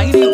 mighty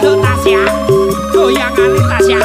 Tasya, goyangan Tasya.